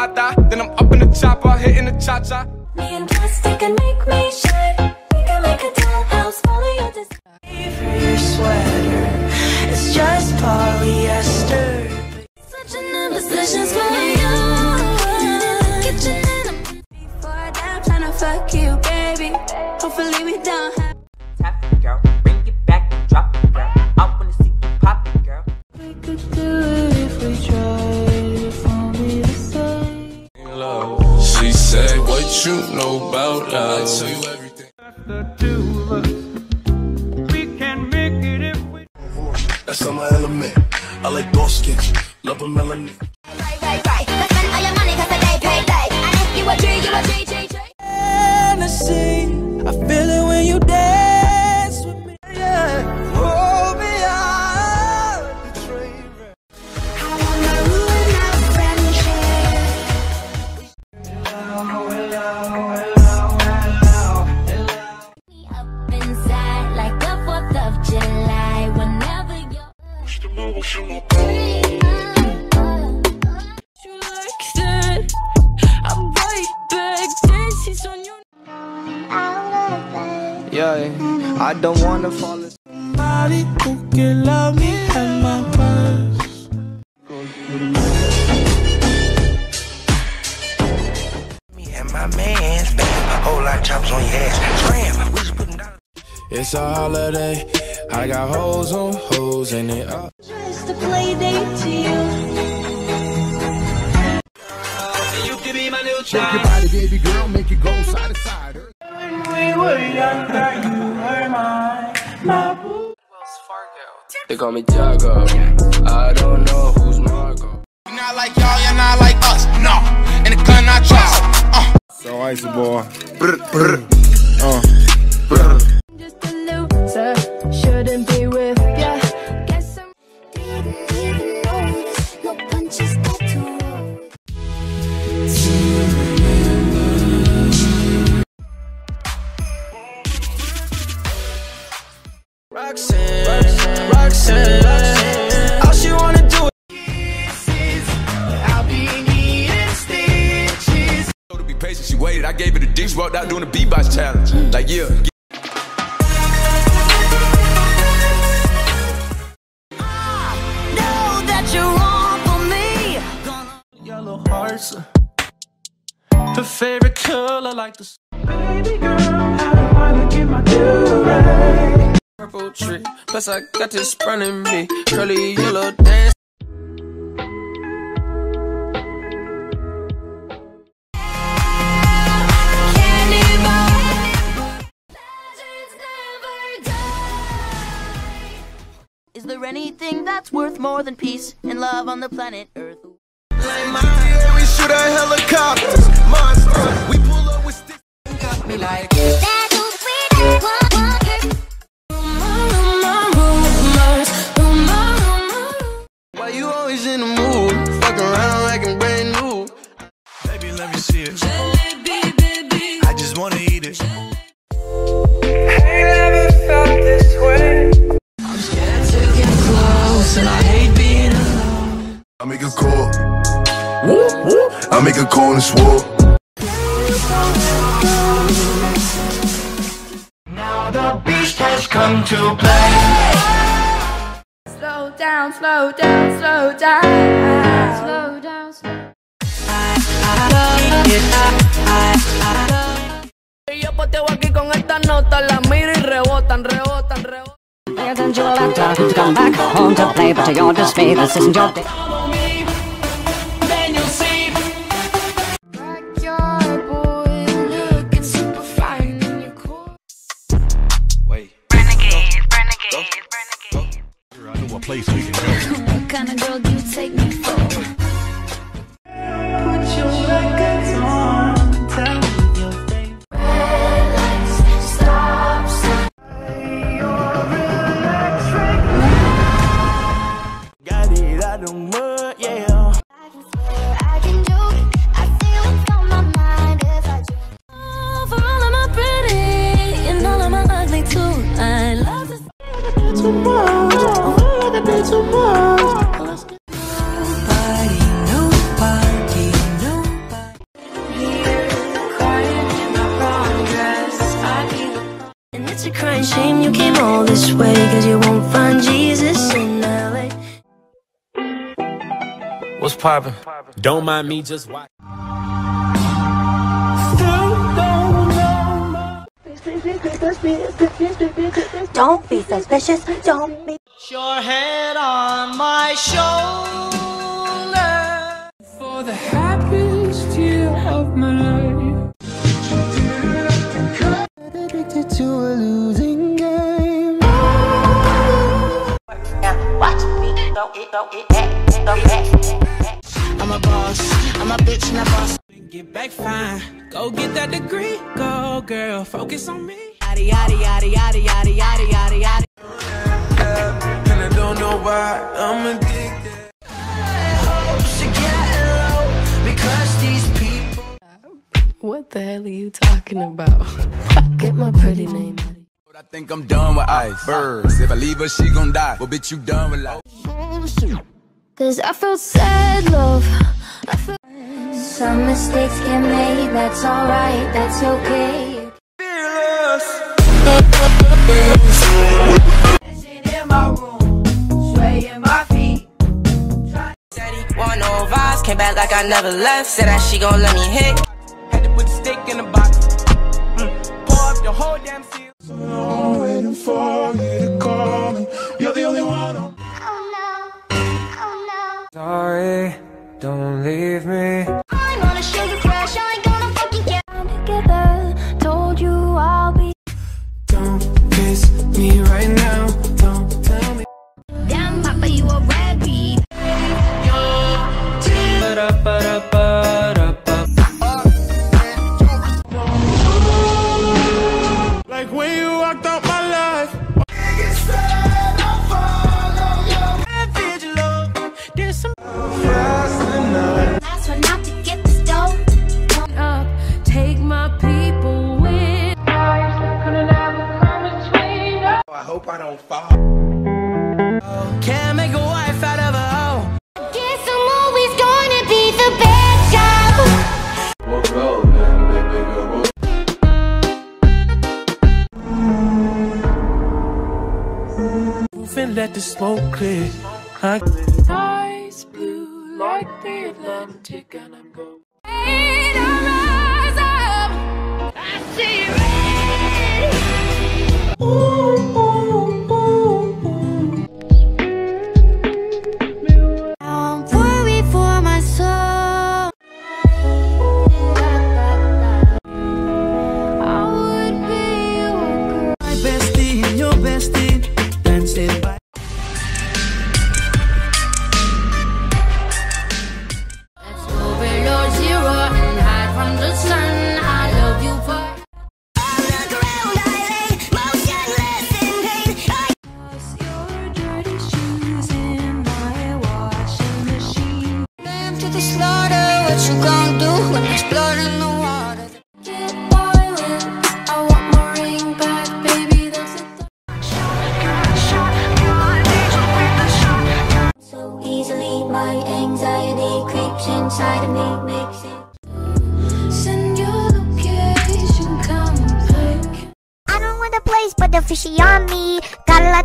mata. Then I'm up in the chopper, hitting the cha cha. Me and plastic can make me shine. We can make a dollhouse, follow your desire. for your sweater. It's just polyester. That's on my element. I like dark skin, love a melanin. right, right, right. Let's spend all your money 'cause the day paid late. And if you a G, you a G, G, G. Hennessy. I don't wanna fall asleep. Somebody who can love me at my worst. Me and my man's back. Whole lot chops on your ass. Scram, we just putting down. It's a holiday. I got hoes on hoes in it. Uh, Just a play date to you. You can be my new toy. Shake your body, baby girl, make it go side to side. They call me Tiago. I don't know who's Margot. You're not like y'all, you're not like us. No, in the gun I trust. Uh. So icy boy. Just a I gave her the dick, she walked out doing the beatbox challenge. Like, yeah. Know that you're wrong for me. Gonna Yellow hearts. Uh, her favorite color, like the. Baby girl, how do I look in my do purple tree. Plus I got this running me, curly yellow dance. That's worth more than peace and love on the planet Earth? Yeah, I make a call and swore. Now the beast has come to play. Slow down, slow down, slow down. Slow down, slow Yo poteo aquí con estas notas, las miro y rebotan, rebotan, rebotan. There than Joelanta, who's gone back home to play, but to your dismay, this isn't your day. What kind of girl do you take me for? Cause you won't find Jesus in LA. What's poppin'? Don't mind me, just watch. Don't be suspicious, don't be. Your head on my shoulder. For the happiest year of my life. Go it, go it, back. I'm a boss, I'm a bitch and a boss. Get back fine, go get that degree. Go girl, focus on me. Yaddy yaddy yaddy yaddy yaddy yaddy yaddy yaddy. And I don't know why I'm addicted. Hopes are getting low because these people. What the hell are you talking about? Get my pretty name out of I think I'm done with icebergs. If I leave her, she gon' die. Well, bitch, you done with life. Cause I felt sad, love. I felt some mistakes get made, that's alright, that's okay. Want no vibes, came back like I never left. Said that she gon' let me hit. For smoke clear. I Eyes blue like the Atlantic, and I'm going.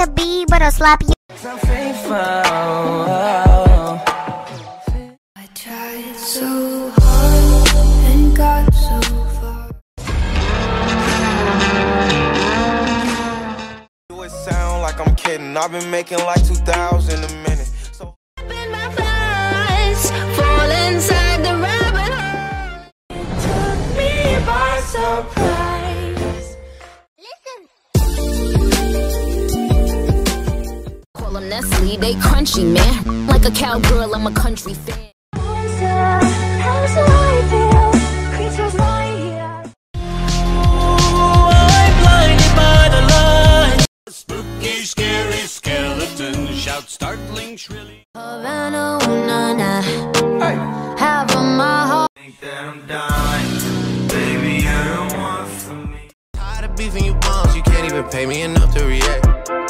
To be, but I'll slap you. I'm faithful. I tried so hard and got so far. Do it sound like I'm kidding. I've been making like 2,000 a minute. So Open my eyes, fall inside the rabbit hole. It took me by surprise. Nestle, they crunchy, man. Like a cowgirl, I'm a country fan. Spooky, scary skeleton shout startling shrilly. Havana, ooh, na, na. Half of my heart. think that I'm dying. Baby, you're the one for me. Tired of beefing you bums, you can't even pay me enough to react.